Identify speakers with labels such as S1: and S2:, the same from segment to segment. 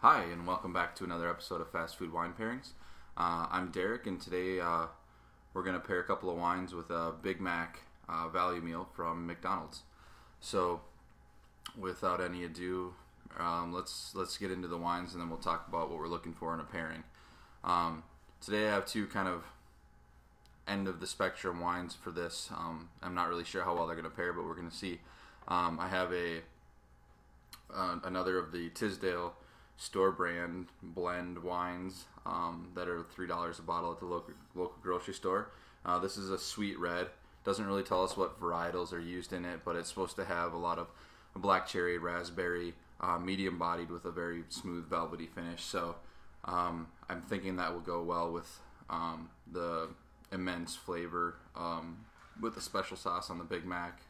S1: Hi, and welcome back to another episode of Fast Food Wine Pairings. Uh, I'm Derek, and today uh, we're going to pair a couple of wines with a Big Mac uh, value meal from McDonald's. So, without any ado, um, let's let's get into the wines, and then we'll talk about what we're looking for in a pairing. Um, today, I have two kind of end of the spectrum wines for this. Um, I'm not really sure how well they're going to pair, but we're going to see. Um, I have a uh, another of the Tisdale store brand blend wines um, that are three dollars a bottle at the local local grocery store. Uh, this is a sweet red. Doesn't really tell us what varietals are used in it, but it's supposed to have a lot of black cherry, raspberry, uh, medium bodied with a very smooth velvety finish. So um, I'm thinking that will go well with um, the immense flavor um, with the special sauce on the Big Mac.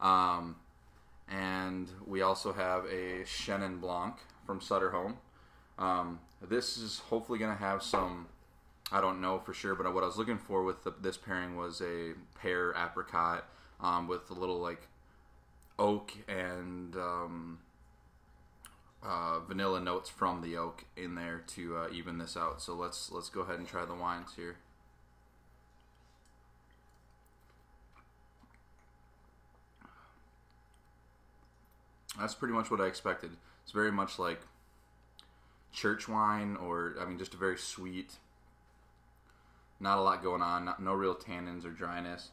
S1: Um, and we also have a Chenin Blanc from Sutter Home. Um, this is hopefully going to have some. I don't know for sure, but what I was looking for with the, this pairing was a pear apricot um, with a little like oak and um, uh, vanilla notes from the oak in there to uh, even this out. So let's let's go ahead and try the wines here. That's pretty much what I expected. It's very much like church wine, or I mean, just a very sweet. Not a lot going on. Not, no real tannins or dryness.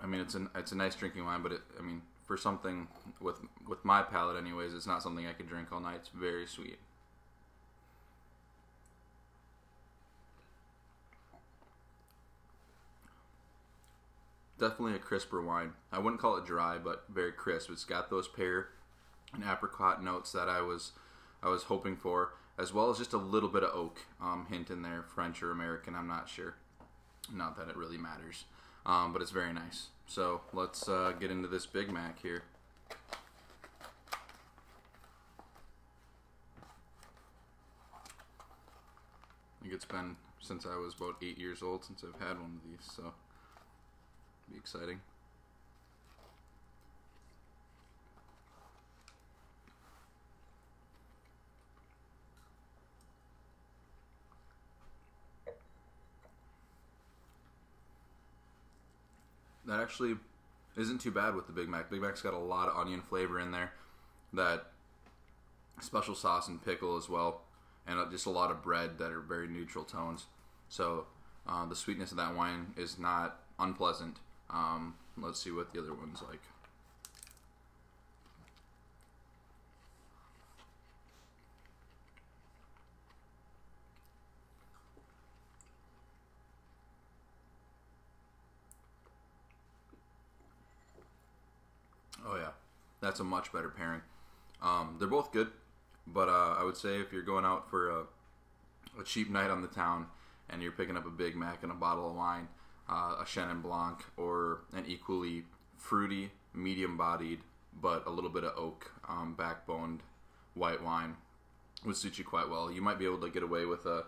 S1: I mean, it's a it's a nice drinking wine, but it, I mean, for something with with my palate, anyways, it's not something I could drink all night. It's very sweet. Definitely a crisper wine. I wouldn't call it dry, but very crisp. It's got those pear and apricot notes that I was I was hoping for, as well as just a little bit of oak um, hint in there, French or American. I'm not sure. Not that it really matters, um, but it's very nice. So let's uh, get into this Big Mac here. I think it's been since I was about eight years old since I've had one of these, so exciting. That actually isn't too bad with the Big Mac. Big Mac's got a lot of onion flavor in there, that special sauce and pickle as well, and just a lot of bread that are very neutral tones. So uh, the sweetness of that wine is not unpleasant. Um, let's see what the other one's like. Oh yeah, that's a much better pairing. Um, they're both good, but uh, I would say if you're going out for a, a, cheap night on the town and you're picking up a Big Mac and a bottle of wine, uh, a Chenin Blanc or an equally fruity, medium-bodied, but a little bit of oak um, backboned white wine would suit you quite well. You might be able to get away with a,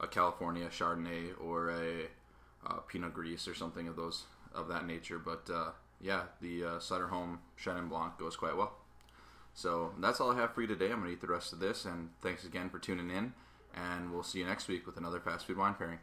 S1: a California Chardonnay or a uh, Pinot Gris or something of those of that nature, but uh, yeah, the uh, Sutter Home Chenin Blanc goes quite well. So that's all I have for you today. I'm going to eat the rest of this, and thanks again for tuning in, and we'll see you next week with another fast food wine pairing.